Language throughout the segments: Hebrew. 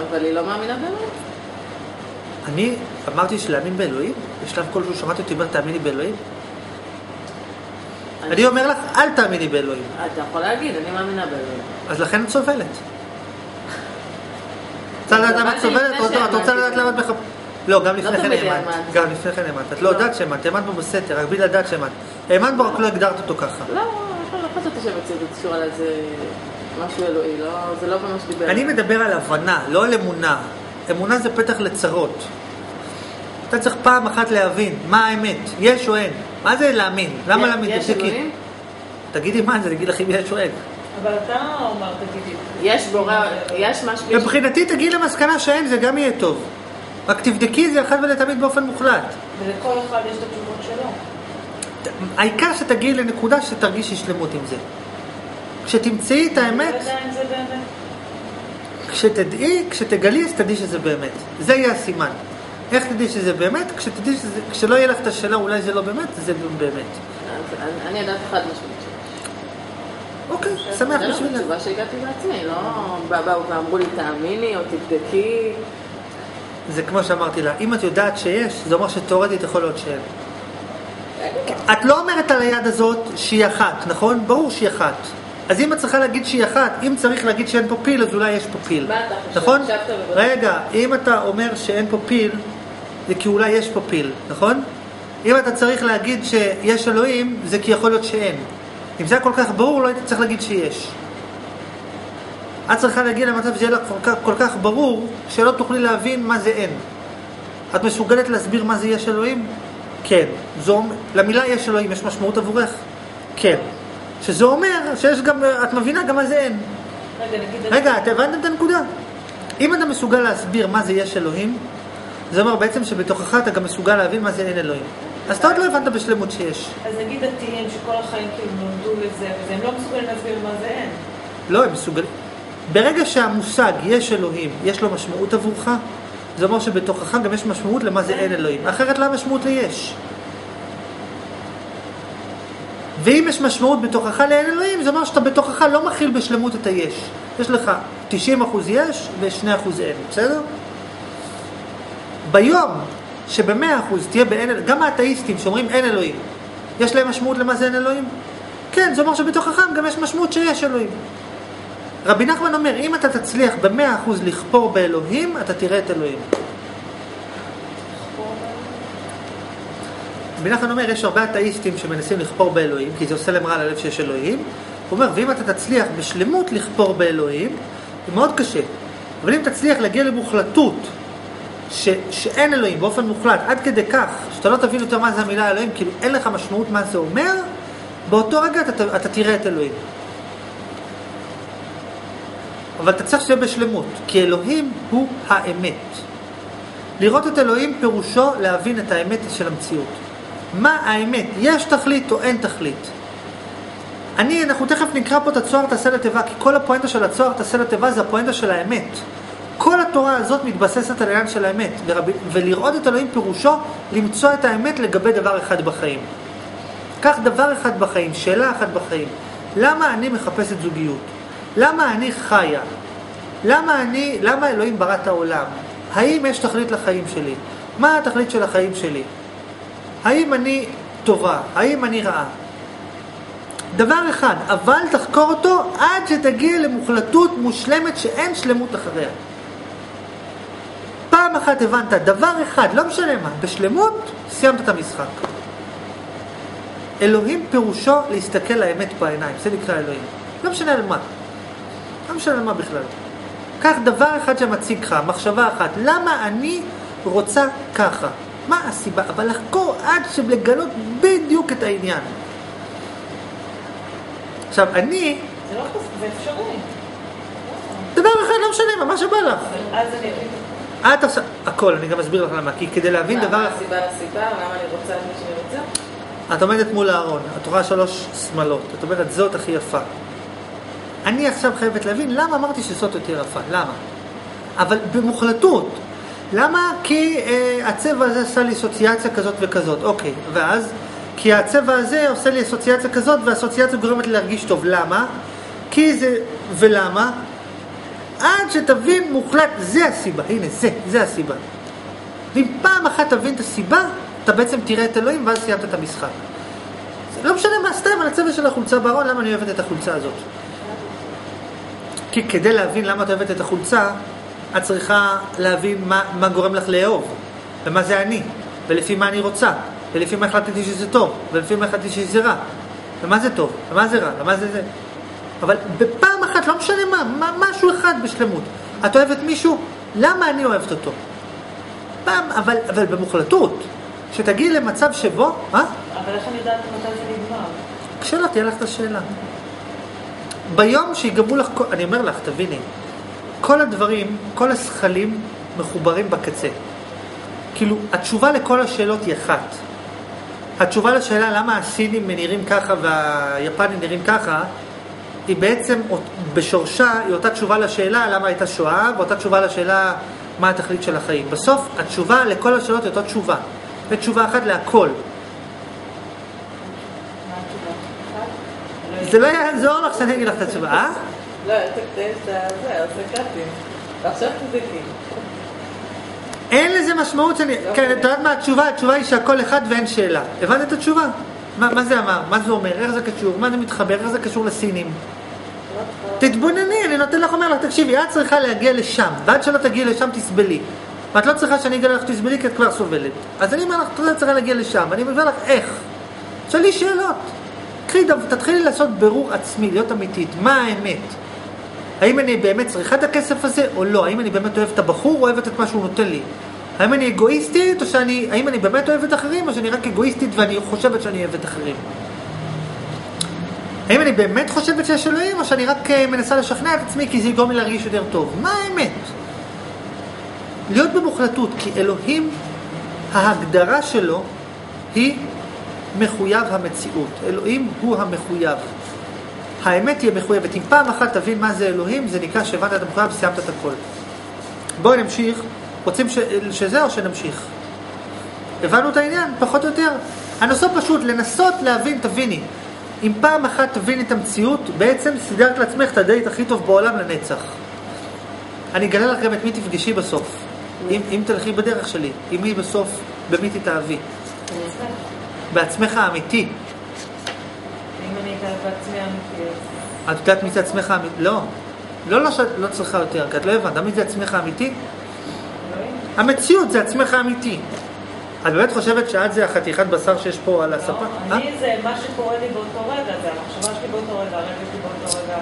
אבל היא לא מאמינה באמת. אני אמרתי שלהאמין באלוהים? בשלב כלשהו שמעתי אותי אומר תאמיני באלוהים? אני אומר לך, אל תאמיני באלוהים. אתה יכול להגיד, אני מאמינה באלוהים. אז לכן את סובלת. רוצה לדעת למה את סובלת? את רוצה לדעת למה את מחפשת? לא, גם לפני כן תמיד האמנת. גם לפני כן האמנת. את לא לא. יודעת שהאמנת, האמנת בו בסתר, רק בלי לדעת שהאמנת. האמנת בו, רק לא הגדרת אותו ככה. לא, לא לא חשבתי שהמציאות קשורה לאיזה משהו אלוהי, לא, זה לא ממש דיבר. אני מדבר על הבנה, לא על אמונה. אמונה זה פתח לצרות. אתה צריך פעם אחת להבין מה האמת, יש או אין. מה זה להאמין? למה להאמין? יש. אלוהים? תגידי מה זה, אני אגיד לך אם יש או אין. אבל אתה אמרת, תגידי. יש בורא, יש משהו... מבחינתי תגיעי למסקנה שאין, זה גם יהיה טוב. רק תבדקי את זה אחת ולתמיד באופן מוחלט. ולכל אחד יש את התשובות שלו. העיקר שתגיעי לנקודה שתרגישי שלמות עם זה. כשתמצאי את האמת, לא זה באמת. כשתדעי, כשתגלי, אז תדעי שזה באמת. זה יהיה הסימן. איך תדעי שזה באמת? כשתדעי שזה, כשלא יהיה לך את השאלה אולי זה לא באמת, זה באמת. אז אני- יודעת חד משמעית. אוקיי, שמח זה לא בשבילך. תשובה שהגעתי בעצמי, לא בא- באו ואמרו לי תאמיני או תבדקי. זה כמו שאמרתי לה, אם את יודעת שיש, זה אומר שתאורטית יכול להיות שאין. את לא אומרת על היד הזאת שהיא אחת, נכון? ברור שהיא אחת. אז אם את צריכה להגיד שהיא אחת, אם צריך להגיד שאין פה פיל, אז אולי יש פה פיל. מה אתה חושב? נכון? רגע, אם אתה אומר שאין פה פיל, זה כי אולי יש פה פיל, נכון? אם אתה צריך להגיד שיש אלוהים, זה כי יכול להיות שאין. אם זה היה כל כך ברור, לא היית צריך להגיד שיש. את צריכה להגיע למצב שיהיה לך כל כך ברור, שלא תוכלי להבין מה זה אין. את מסוגלת להסביר מה זה יש אלוהים? כן. זו, למילה יש אלוהים יש משמעות עבורך? כן. שזה אומר שיש גם, את מבינה גם מה זה אין. רגע. רגע, את הבנתם את הנקודה? אם אתה מסוגל להסביר מה זה יש אלוהים, זה אומר בעצם שבתוכך אתה גם מסוגל להבין מה זה אין אלוהים. אז אתה עוד לא הבנת בשלמות שיש. אז נגיד דתיים שכל החיים כאילו נולדו לזה, וזה, הם לא מסוגלים להסביר מה זה אין. לא, הם מסוגלים. ברגע שהמושג יש אלוהים, יש לו משמעות עבורך, זה אומר שבתוכך גם יש משמעות למה זה אין אלוהים. אחרת לא משמעות ליש. ואם יש משמעות בתוכך לאין אלוהים, זה אומר שאתה בתוכך לא מכיל בשלמות את היש. יש לך 90% יש ו-2% אין, בסדר? ביום שב-100% תהיה באין אלוהים, גם האתאיסטים שאומרים אין אלוהים, יש להם משמעות למה זה אין אלוהים? כן, זה אומר שבתוכך גם יש משמעות שיש אלוהים. רבי נחמן אומר, אם אתה תצליח במאה אחוז לכפור באלוהים, אתה תראה את אלוהים. רבי נחמן אומר, יש הרבה אתאיסטים שמנסים לכפור באלוהים, כי זה עושה להם רע ללב שיש אלוהים. הוא אומר, ואם אתה תצליח בשלמות לכפור באלוהים, זה מאוד קשה. אבל אם תצליח להגיע למוחלטות, ש, שאין אלוהים באופן מוחלט, עד כדי כך, שאתה לא תבין יותר מה זה המילה אלוהים, כאילו אין לך משמעות מה זה אומר, באותו רגע אתה, אתה תראה את אלוהים. אבל אתה צריך שזה בשלמות, כי אלוהים הוא האמת. לראות את אלוהים פירושו להבין את האמת של המציאות. מה האמת? יש תכלית או אין תכלית? אני, אנחנו תכף נקרא פה את הצוהר תעשה לתיבה, כי כל הפואנטה של הצוהר תעשה לתיבה זה הפואנטה של האמת. כל התורה הזאת מתבססת על העניין של האמת, ורב... ולראות את אלוהים פירושו למצוא את האמת לגבי דבר אחד בחיים. קח דבר אחד בחיים, שאלה אחת בחיים. למה אני מחפשת זוגיות? למה אני חיה? למה אני, למה אלוהים ברא את העולם? האם יש תכלית לחיים שלי? מה התכלית של החיים שלי? האם אני טובה? האם אני רעה? דבר אחד, אבל תחקור אותו עד שתגיע למוחלטות מושלמת שאין שלמות אחריה. פעם אחת הבנת דבר אחד, לא משנה מה, בשלמות, סיימת את המשחק. אלוהים פירושו להסתכל לאמת בעיניים, זה נקרא אלוהים. לא משנה על מה. לא משנה על מה בכלל. קח דבר אחד שמציג לך, מחשבה אחת, למה אני רוצה ככה? מה הסיבה? אבל לחקור עד לגלות בדיוק את העניין. עכשיו, אני, זה לא כזה, זה אפשרי. דבר אחד לא משנה, מה שבא לך. אז אני אגיד, את עושה, הכל, אני גם אסביר לך למה, כי כדי להבין מה דבר, הסיבה לסיבה? למה אני רוצה את מי שאני רוצה? את עומדת מול הארון, את רואה שלוש שמלות, את אומרת זאת הכי יפה. אני עכשיו חייבת להבין למה אמרתי שזאת יותר יפה, למה? אבל במוחלטות. למה? כי אה, הצבע הזה עשה לי אסוציאציה כזאת וכזאת, אוקיי, ואז? כי הצבע הזה עושה לי אסוציאציה כזאת, והאסוציאציה גורמת לי להרגיש טוב, למה? כי זה, ולמה? עד שתבין מוחלט, זה הסיבה, הנה זה, זה הסיבה. ואם פעם אחת תבין את הסיבה, אתה בעצם תראה את אלוהים ואז סיימת את המשחק. זה לא משנה מה, סתם על הצבע של החולצה בארון, למה אני אוהבת את החולצה הזאת. כי כדי להבין למה את אוהבת את החולצה, את צריכה להבין מה, מה גורם לך לאהוב, ומה זה אני, ולפי מה אני רוצה, ולפי מה החלטתי שזה טוב, ולפי מה החלטתי שזה רע, ומה זה טוב, ומה זה רע, ומה זה זה. אבל בפעם אחת, לא משנה מה, מה משהו אחד בשלמות. את אוהבת מישהו, למה אני אוהבת אותו? פעם, אבל, אבל במוחלטות, שתגיעי למצב שבו, אה? אבל איך אני יודעת מתי זה נגמר? שאלה, תהיה לך את השאלה. ביום שיגמרו לך, אני אומר לך, תביני, כל הדברים, כל השכלים מחוברים בקצה. כאילו, התשובה לכל השאלות היא אחת. התשובה לשאלה למה הסינים נראים ככה והיפנים נראים ככה, היא בעצם בשורשה היא אותה תשובה לשאלה למה הייתה שואה, ואותה תשובה לשאלה מה התכלית של החיים. בסוף התשובה לכל השאלות היא אותה תשובה. זו תשובה אחת להכל. זה לא יעזור לך שאני אגיד לך את התשובה, אה? לא, זה. ועכשיו תבדקי. אין לזה משמעות שאני... כן, את יודעת מה התשובה? התשובה היא שהכל אחד ואין שאלה. הבנת את התשובה? מה, מה זה אמר? מה זה אומר? איך זה קשור? מה זה מתחבר? איך זה קשור לסינים? תתבונני, אני נותן לך, אומר לך, תקשיבי, את צריכה להגיע לשם, ועד שלא תגיעי לשם תסבלי. ואת לא צריכה שאני אגלה לך תסבלי כי את כבר סובלת. אז אני אומר לך, את צריכה להגיע לשם, ואני מביא לך איך. שאלי שאלות. תתחילי לעשות בירור עצמי, להיות אמיתית. מה האמת? האם אני באמת צריכה את הכסף הזה או לא? האם אני באמת אוהבת את הבחור או אוהבת את מה שהוא נותן לי? האם אני אגואיסטית או שאני... האם אני באמת אוהבת אחרים או שאני רק אגואיסטית ואני חושבת שאני אוהבת אחרים? האם אני באמת חושבת שיש אלוהים או שאני רק אה, מנסה לשכנע את עצמי כי זה יגרום לי להרגיש יותר טוב? מה האמת? להיות במוחלטות, כי אלוהים, ההגדרה שלו היא מחויב המציאות. אלוהים הוא המחויב. האמת תהיה מחויבת. אם פעם אחת תבין מה זה אלוהים, זה נקרא שהבנת את המחויב וסיימת את הכל. בואו נמשיך. רוצים ש... שזה או שנמשיך? הבנו את העניין? פחות או יותר. הנושא פשוט, לנסות להבין, תביני. אם פעם אחת תביני את המציאות, בעצם סידרת לעצמך את הדייט הכי טוב בעולם לנצח. אני אגלה לך גם את מי תפגשי בסוף. אם, אם תלכי בדרך שלי, עם מי בסוף, במי תתאהבי. בעצמך האמיתי. בעצמי אמיתי, אז... את יודעת מי זה עצמך האמיתי? לא. לא, לא שאת לא צריכה יותר, כי את לא הבנת. מי זה עצמך האמיתי? אלוהים. המציאות זה עצמך האמיתי. את באמת חושבת שאת זה החתיכת בשר שיש פה על הספה? לא, אה? אני זה מה שקורה לי באותו רגע, זה המחשבה שלי באותו רגע, הרגע שלי באותו רגע.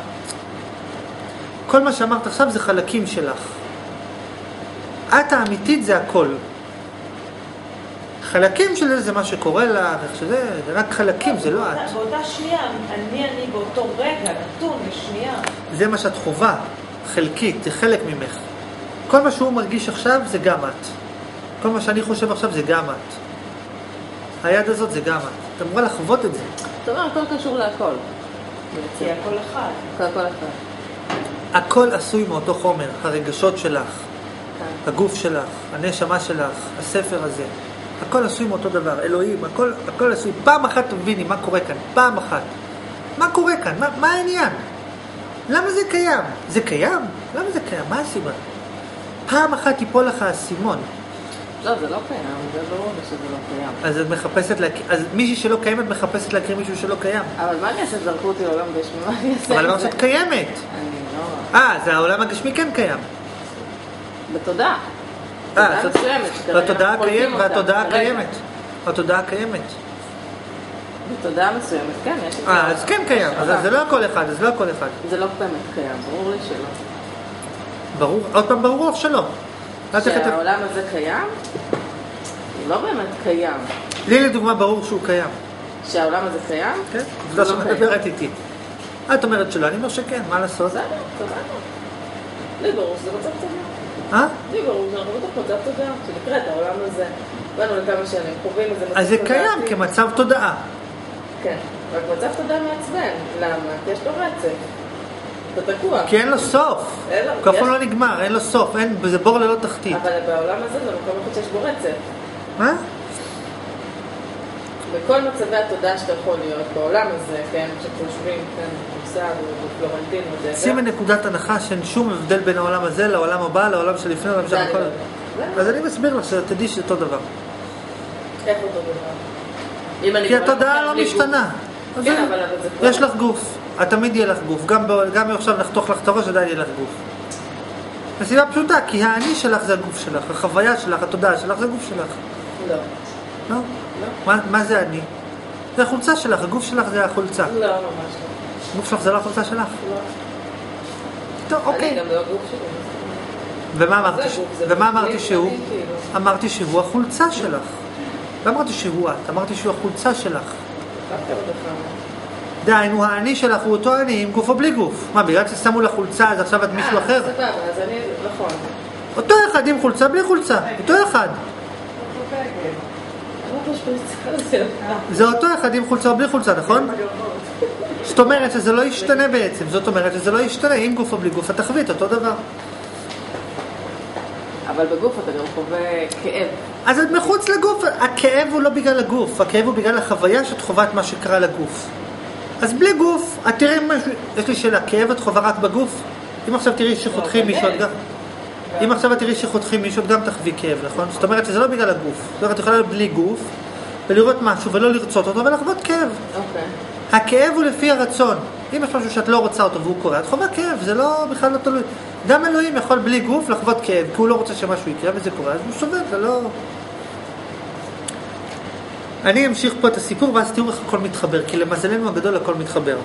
כל מה שאמרת עכשיו זה חלקים שלך. את האמיתית זה הכל. חלקים של זה זה מה שקורה לך, איך שזה, זה רק חלקים, זה לא את. באותה- שנייה, אני אני באותו רגע, נתון לשנייה. זה מה שאת חווה, חלקית, זה חלק ממך. כל מה שהוא מרגיש עכשיו זה גם את. כל מה שאני חושב עכשיו זה גם את. היד הזאת זה גם את. את אמורה לחוות את זה. זאת אומרת, הכל קשור להכל. בעצם. הכל אחד. הכל הכל אחד. הכל עשוי מאותו חומר, הרגשות שלך, כן. הגוף שלך, הנשמה שלך, הספר הזה. הכל עשוי מאותו דבר, אלוהים, הכל, הכל עשוי. פעם אחת תביני מה קורה כאן, פעם אחת. מה קורה כאן? מה, מה העניין? למה זה קיים? זה קיים? למה זה קיים? מה הסיבה? פעם אחת ייפול לך האסימון. לא, זה לא קיים, זה ברור לי שזה לא קיים. אז את מחפשת להכיר, אז מישהי שלא קיימת מחפשת להכיר מישהו שלא קיים. אבל מה אני אעשה? זרקו אותי לעולם גשמי, מה אני אעשה? אבל אמרת זה? שאת קיימת. אני לא... אה, אז העולם הגשמי כן קיים. בתודעה. והתודעה אנחנו קולטים קיימת, והתודעה. קיימת. התודעה קיימת. בתודעה מסוימת, כן, יש את אה, אז כן קיים, אז זה לא הכל אחד, אז לא הכל אחד. זה לא באמת קיים, ברור לי שלא. ברור, עוד פעם ברור לך שלא. שהעולם הזה קיים, הוא לא באמת קיים. לי לדוגמה ברור שהוא קיים. שהעולם הזה קיים, כן? הוא עובדה לא שאת קיים. מדברת איתי. את אומרת שלא, אני אומר שכן, מה לעשות? בסדר, סבבה. לי ברור שזה מצב תודעה. אה? לי ברור שאנחנו בתוך מצב תודעה, שנקראת העולם הזה. באנו לכמה שנים, חווים איזה מצב אז זה. קיים כמצב תודעה. כן, רק מצב תודעה מעצבן. למה? כי יש לו רצף. אתה תקוע. כי אין לו סוף. אין לו, הוא אף פעם לא נגמר, אין לו סוף, זה בור ללא תחתית. אבל בעולם הזה זה מקום אחד שיש בו רצף. מה? בכל מצבי התודעה שאתה יכול להיות בעולם הזה, כן, כשחושבים, כן, מוסר ופלורנטין ודבר. שימי נקודת הנחה שאין שום הבדל בין העולם הזה לעולם הבא, לעולם שלפני, לעולם אני שאחרי. לא. אז אני מסביר לך שתדעי שזה אותו דבר. איך אותו דבר? כי כבר התודעה לא. משתנה. כן, אבל זה. יש לך גוף, את תמיד יהיה לך גוף, גם אם עכשיו נחתוך לך את הראש עדיין יהיה לך גוף. מסיבה פשוטה, כי האני שלך זה הגוף שלך, החוויה שלך, התודעה שלך זה הגוף שלך. לא. לא? מה, מה זה אני? זה החולצה שלך, הגוף שלך זה החולצה. לא, ממש לא. הגוף שלך זה לא החולצה שלך. לא. טוב, אני אוקיי. גם לא הגוף שלי. ומה אמרתי? ומה אמרתי שהוא? אני כאילו. אמרתי שהוא החולצה שלך. לא אמרתי שהוא את, אמרתי שהוא החולצה שלך. דהיינו, האני שלך הוא אותו אני עם גוף או בלי גוף. מה, בגלל ששמו לך חולצה אז עכשיו את מישהו אה, אחר? סבבה, אז אני, נכון. אותו אחד עם חולצה, בלי חולצה. אותו אחד. אני לא חושבת על זה. אותו אחד עם חולצה או בלי חולצה, נכון? זאת אומרת שזה לא ישתנה בעצם. זאת אומרת שזה לא ישתנה עם גוף או בלי גוף. התחבית אותו דבר. אבל בגוף אתה גם חווה כאב. אז את מחוץ לגוף, הכאב הוא לא בגלל הגוף, הכאב הוא בגלל החוויה שאת חווה את מה שקרה לגוף. אז בלי גוף, את תראי משהו, יש לי שאלה, כאב את חווה רק בגוף? אם עכשיו תראי שחותכים באמת. מישהו, את גם... אם עכשיו את תראי שחותכים מישהו, גם תחווי כאב, נכון? זאת אומרת שזה לא בגלל הגוף. זאת אומרת, את יכולה להיות בלי גוף, ולראות משהו ולא לרצות אותו, ולחוות כאב. אוקיי. הכאב הוא לפי הרצון. אם יש משהו שאת לא רוצה אותו והוא קורה, את חווה כאב, זה לא, בכלל לא תלוי. גם אלוהים יכול בלי גוף לחוות כאב, כי הוא לא רוצה שמשהו יקרה וזה קורה, אז הוא סובל, זה לא... אני אמשיך פה את הסיפור ואז תראו איך הכל מתחבר, כי למזלנו הגדול הכל מתחבר.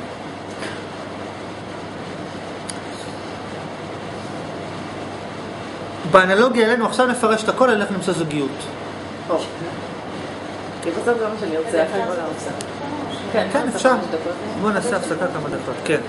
באנלוגיה אלינו, עכשיו נפרש את הכל, נלך למצוא זוגיות. כן, כן, אפשר. בואו נעשה הפסקה כמה דקות, כן.